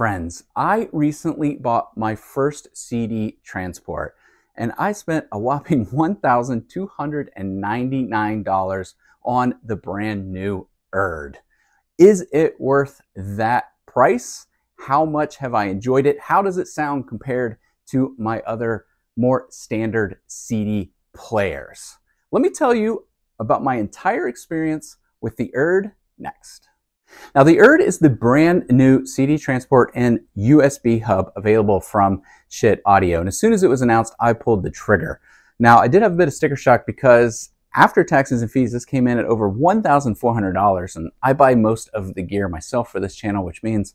Friends, I recently bought my first CD transport and I spent a whopping $1,299 on the brand new Urd. Is it worth that price? How much have I enjoyed it? How does it sound compared to my other more standard CD players? Let me tell you about my entire experience with the Urd next. Now the Urd is the brand new CD transport and USB hub available from Schiit Audio. And as soon as it was announced, I pulled the trigger. Now I did have a bit of sticker shock because after taxes and fees, this came in at over $1,400 and I buy most of the gear myself for this channel, which means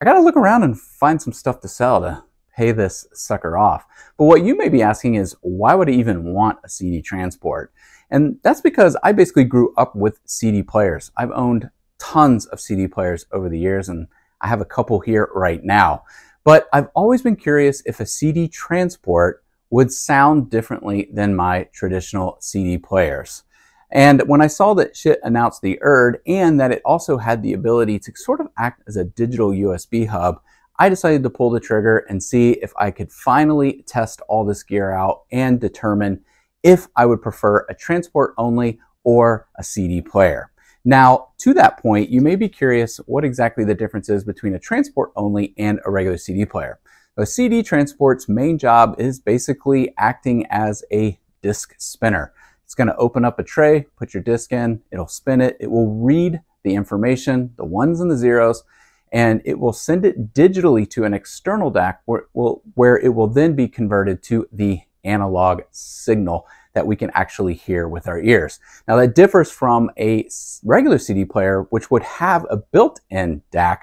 I gotta look around and find some stuff to sell to pay this sucker off. But what you may be asking is, why would I even want a CD transport? And that's because I basically grew up with CD players. I've owned tons of CD players over the years, and I have a couple here right now. But I've always been curious if a CD transport would sound differently than my traditional CD players. And when I saw that Schiit announced the Urd and that it also had the ability to sort of act as a digital USB hub, I decided to pull the trigger and see if I could finally test all this gear out and determine if I would prefer a transport only or a CD player. Now, to that point, you may be curious what exactly the difference is between a transport only and a regular CD player. A CD transport's main job is basically acting as a disk spinner. It's going to open up a tray, put your disk in, it'll spin it, it will read the information, the ones and the zeros, and it will send it digitally to an external DAC where it will, where it will then be converted to the analog signal that we can actually hear with our ears. Now that differs from a regular CD player, which would have a built-in DAC,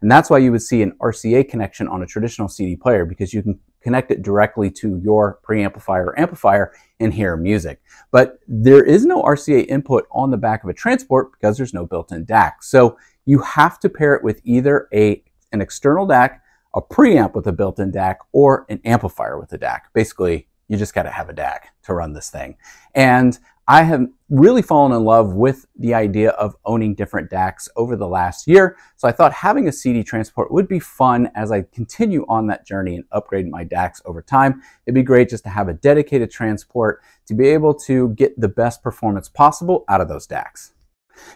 and that's why you would see an RCA connection on a traditional CD player because you can connect it directly to your preamplifier or amplifier and hear music. But there is no RCA input on the back of a transport because there's no built-in DAC. So you have to pair it with either a, an external DAC, a preamp with a built-in DAC, or an amplifier with a DAC. Basically, you just got to have a DAC to run this thing. And I have really fallen in love with the idea of owning different DACs over the last year. So I thought having a CD transport would be fun as I continue on that journey and upgrade my DACs over time. It'd be great just to have a dedicated transport to be able to get the best performance possible out of those DACs.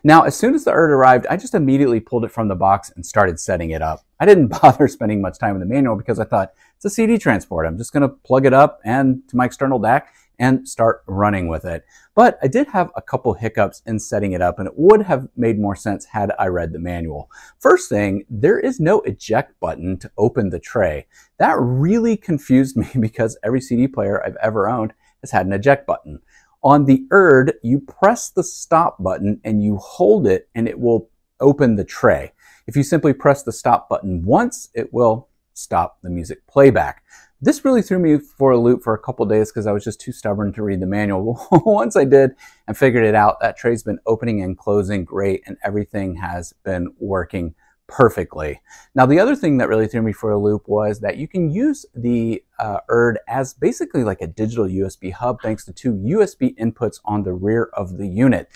Now, as soon as the Urd arrived, I just immediately pulled it from the box and started setting it up. I didn't bother spending much time in the manual because I thought it's a CD transport. I'm just going to plug it up and to my external DAC and start running with it. But I did have a couple hiccups in setting it up and it would have made more sense had I read the manual. First thing, there is no eject button to open the tray. That really confused me because every CD player I've ever owned has had an eject button. On the Urd, you press the stop button and you hold it and it will open the tray. If you simply press the stop button once, it will stop the music playback. This really threw me for a loop for a couple days because I was just too stubborn to read the manual. Once I did and figured it out, that tray's been opening and closing great and everything has been working perfectly. Now, the other thing that really threw me for a loop was that you can use the uh, Urd as basically like a digital USB hub thanks to two USB inputs on the rear of the unit.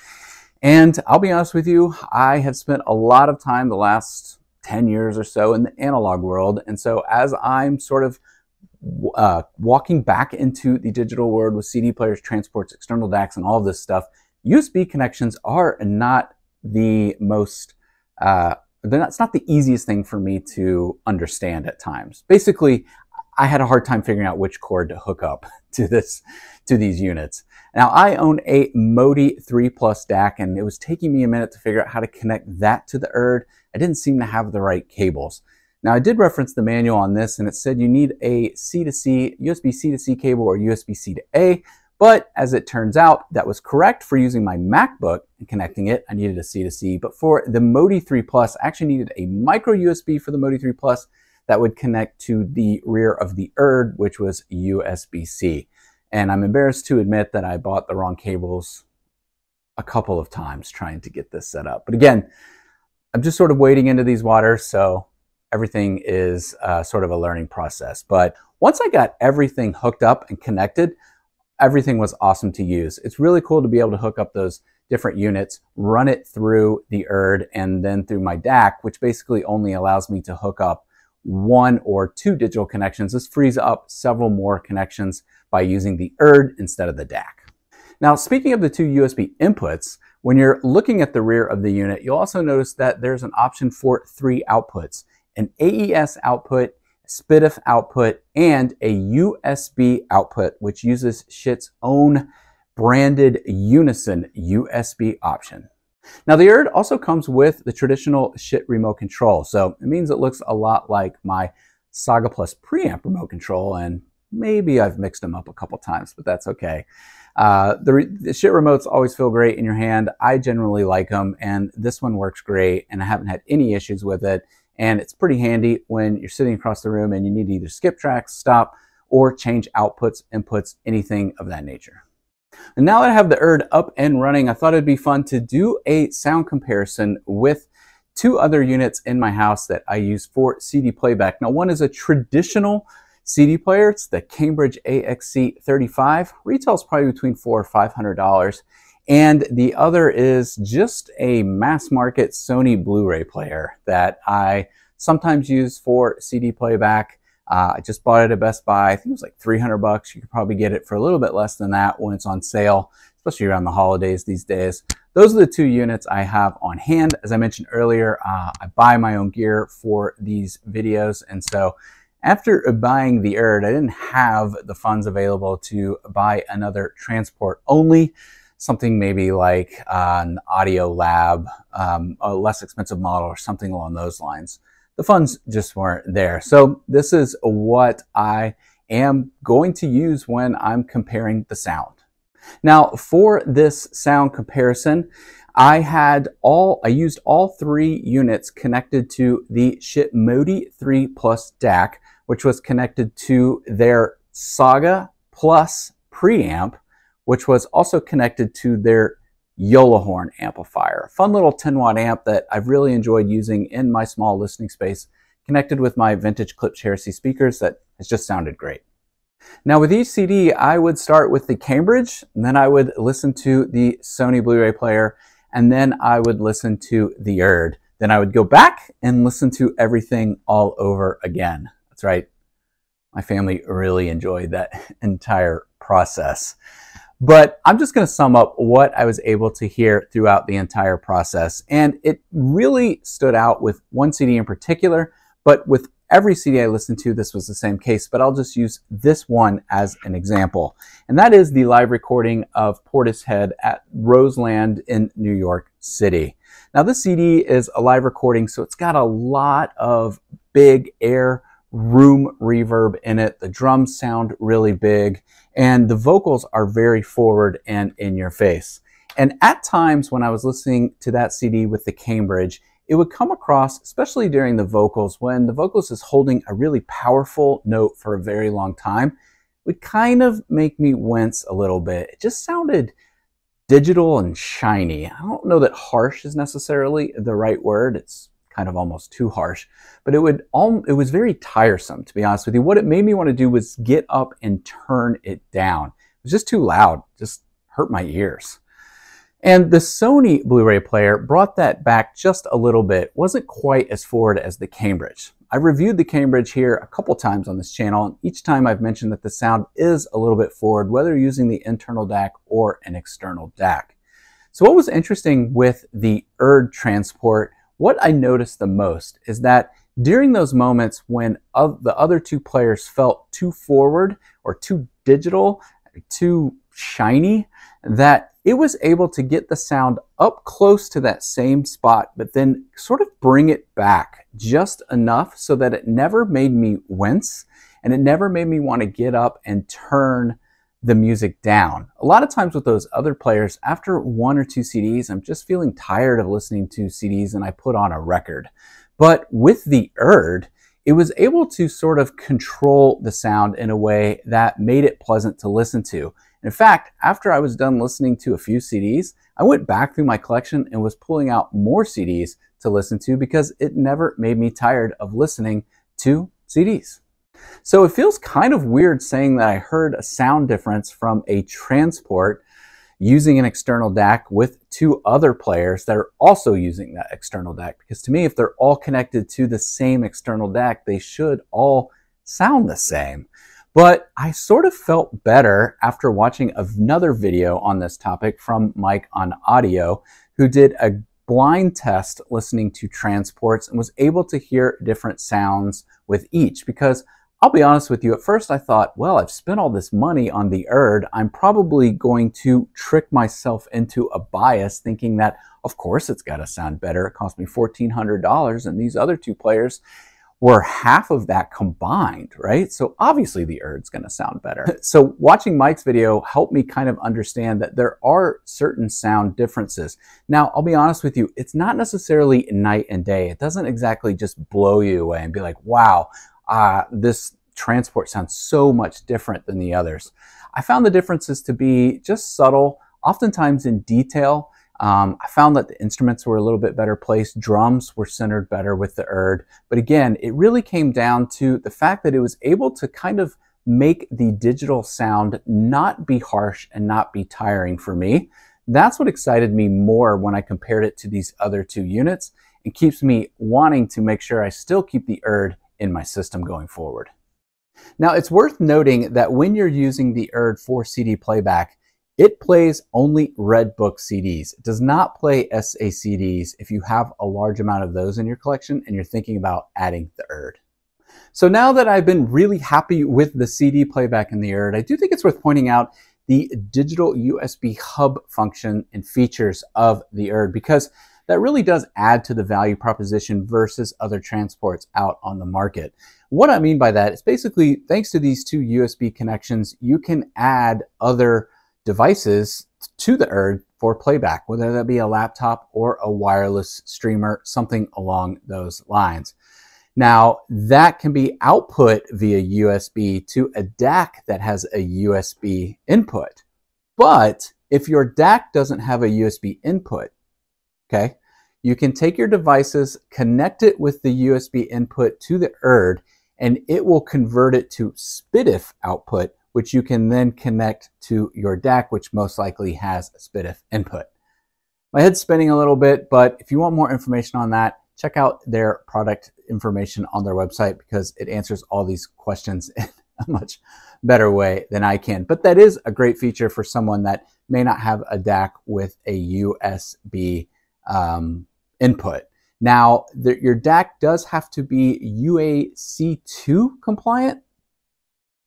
And I'll be honest with you, I have spent a lot of time the last 10 years or so in the analog world. And so as I'm sort of uh, walking back into the digital world with CD players, transports, external DACs, and all of this stuff, USB connections are not the most uh, not, it's not the easiest thing for me to understand at times. Basically, I had a hard time figuring out which cord to hook up to this, to these units. Now I own a Modi 3 Plus DAC and it was taking me a minute to figure out how to connect that to the Urd. I didn't seem to have the right cables. Now I did reference the manual on this and it said you need a C to C, USB C to C cable or USB C to A, but as it turns out, that was correct for using my MacBook and connecting it. I needed a C to C. But for the Modi 3 Plus, I actually needed a micro USB for the Modi 3 Plus that would connect to the rear of the Urd, which was USB-C. And I'm embarrassed to admit that I bought the wrong cables a couple of times trying to get this set up. But again, I'm just sort of wading into these waters, so everything is uh, sort of a learning process. But once I got everything hooked up and connected, everything was awesome to use. It's really cool to be able to hook up those different units, run it through the Urd and then through my DAC, which basically only allows me to hook up one or two digital connections. This frees up several more connections by using the Urd instead of the DAC. Now, speaking of the two USB inputs, when you're looking at the rear of the unit, you'll also notice that there's an option for three outputs, an AES output, SPDIF output, and a USB output, which uses Schiit's own branded Unison USB option. Now the Urd also comes with the traditional Schiit remote control, so it means it looks a lot like my Saga Plus preamp remote control, and maybe I've mixed them up a couple times, but that's okay. Uh, the, the Schiit remotes always feel great in your hand. I generally like them, and this one works great, and I haven't had any issues with it. And it's pretty handy when you're sitting across the room and you need to either skip tracks, stop, or change outputs, inputs, anything of that nature. And now that I have the Urd up and running, I thought it'd be fun to do a sound comparison with two other units in my house that I use for CD playback. Now, one is a traditional CD player. It's the Cambridge AXC 35. Retails probably between four or five hundred dollars. And the other is just a mass market Sony Blu-ray player that I sometimes use for CD playback. Uh, I just bought it at Best Buy. I think it was like 300 bucks. You could probably get it for a little bit less than that when it's on sale, especially around the holidays these days. Those are the two units I have on hand. As I mentioned earlier, uh, I buy my own gear for these videos. And so after buying the Urd, I didn't have the funds available to buy another transport only, something maybe like uh, an Audiolab, um, a less expensive model or something along those lines the funds just weren't there. So this is what I am going to use when I'm comparing the sound. Now for this sound comparison, I had all, I used all three units connected to the Schiit Modi 3 Plus DAC, which was connected to their Saga Plus preamp, which was also connected to their Horn amplifier. Fun little 10 watt amp that I've really enjoyed using in my small listening space, connected with my vintage Klipsch Heresy speakers that has just sounded great. Now with each CD, I would start with the Cambridge, and then I would listen to the Sony Blu-ray player, and then I would listen to the Urd. Then I would go back and listen to everything all over again. That's right. My family really enjoyed that entire process. But I'm just going to sum up what I was able to hear throughout the entire process. And it really stood out with one CD in particular, but with every CD I listened to, this was the same case, but I'll just use this one as an example. And that is the live recording of Portishead at Roseland in New York City. Now this CD is a live recording, so it's got a lot of big air room reverb in it. The drums sound really big and the vocals are very forward and in your face. And at times when I was listening to that CD with the Cambridge, it would come across, especially during the vocals, when the vocalist is holding a really powerful note for a very long time, would kind of make me wince a little bit. It just sounded digital and shiny. I don't know that harsh is necessarily the right word. It's kind of almost too harsh, but it would all, it was very tiresome to be honest with you. What it made me want to do was get up and turn it down. It was just too loud, just hurt my ears. And the Sony Blu-ray player brought that back just a little bit. wasn't quite as forward as the Cambridge. I've reviewed the Cambridge here a couple times on this channel, and each time I've mentioned that the sound is a little bit forward, whether using the internal DAC or an external DAC. So what was interesting with the Urd transport what I noticed the most is that during those moments when the other two players felt too forward or too digital, too shiny, that it was able to get the sound up close to that same spot, but then sort of bring it back just enough so that it never made me wince and it never made me want to get up and turn the music down. A lot of times with those other players, after one or two CDs, I'm just feeling tired of listening to CDs and I put on a record. But with the Urd, it was able to sort of control the sound in a way that made it pleasant to listen to. In fact, after I was done listening to a few CDs, I went back through my collection and was pulling out more CDs to listen to because it never made me tired of listening to CDs. So it feels kind of weird saying that I heard a sound difference from a transport using an external DAC with two other players that are also using that external DAC. Because to me, if they're all connected to the same external DAC, they should all sound the same. But I sort of felt better after watching another video on this topic from Mike on Audio, who did a blind test listening to transports and was able to hear different sounds with each because I'll be honest with you, at first I thought, well, I've spent all this money on the Urd. I'm probably going to trick myself into a bias thinking that, of course, it's got to sound better. It cost me $1,400 and these other two players were half of that combined, right? So obviously the Urd's going to sound better. so watching Mike's video helped me kind of understand that there are certain sound differences. Now, I'll be honest with you, it's not necessarily night and day. It doesn't exactly just blow you away and be like, wow, uh, this transport sounds so much different than the others. I found the differences to be just subtle, oftentimes in detail. Um, I found that the instruments were a little bit better placed. Drums were centered better with the Urd. But again, it really came down to the fact that it was able to kind of make the digital sound not be harsh and not be tiring for me. That's what excited me more when I compared it to these other two units and keeps me wanting to make sure I still keep the Urd in my system going forward. Now, it's worth noting that when you're using the Urd for CD playback, it plays only Redbook CDs. It does not play SACDs if you have a large amount of those in your collection and you're thinking about adding the Urd. So now that I've been really happy with the CD playback in the Urd, I do think it's worth pointing out the digital USB hub function and features of the Urd because that really does add to the value proposition versus other transports out on the market. What I mean by that is basically thanks to these two USB connections, you can add other devices to the Urd for playback, whether that be a laptop or a wireless streamer, something along those lines. Now, that can be output via USB to a DAC that has a USB input. But if your DAC doesn't have a USB input, okay, you can take your devices, connect it with the USB input to the Urd, and it will convert it to SPDIF output, which you can then connect to your DAC, which most likely has SPDIF input. My head's spinning a little bit, but if you want more information on that, check out their product information on their website because it answers all these questions in a much better way than I can. But that is a great feature for someone that may not have a DAC with a USB um, input. Now, the, your DAC does have to be UAC2 compliant.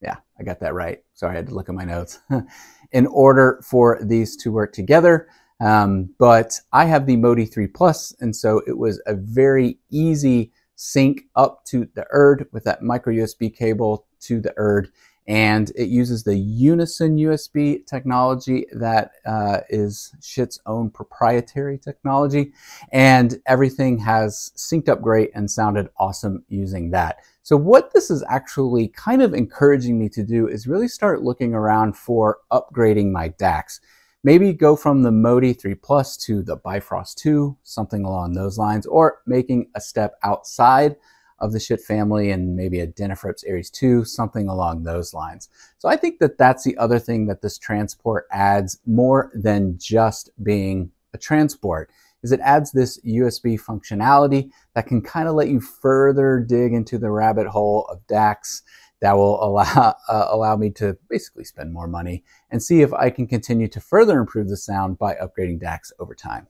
Yeah, I got that right. Sorry, I had to look at my notes. in order for these to work together. Um, but I have the Modi 3 Plus, and so it was a very easy sync up to the Urd with that micro USB cable to the Urd and it uses the Unison USB technology that uh, is Schiit's own proprietary technology, and everything has synced up great and sounded awesome using that. So what this is actually kind of encouraging me to do is really start looking around for upgrading my DACs. Maybe go from the Modi 3 Plus to the Bifrost 2, something along those lines, or making a step outside of the Schiit family and maybe a Denafrips Ares 2, something along those lines. So I think that that's the other thing that this transport adds more than just being a transport is it adds this USB functionality that can kind of let you further dig into the rabbit hole of DACs that will allow, uh, allow me to basically spend more money and see if I can continue to further improve the sound by upgrading DACs over time.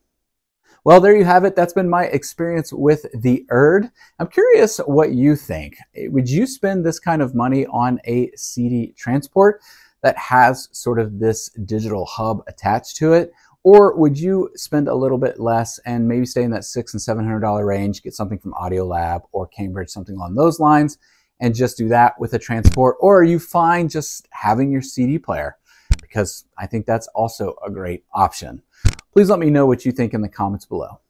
Well, there you have it. That's been my experience with the Urd. I'm curious what you think. Eh, would you spend this kind of money on a CD transport that has sort of this digital hub attached to it? Or would you spend a little bit less and maybe stay in that six and seven hundred dollar range, get something from Audiolab or Cambridge, something along those lines, and just do that with a transport? Or are you fine just having your CD player? Because I think that's also a great option. Please let me know what you think in the comments below.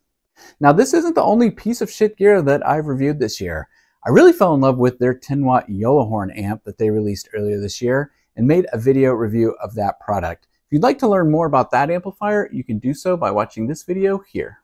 Now, this isn't the only piece of Schiit gear that I've reviewed this year. I really fell in love with their 10 watt Yolohorn amp that they released earlier this year and made a video review of that product. If you'd like to learn more about that amplifier, you can do so by watching this video here.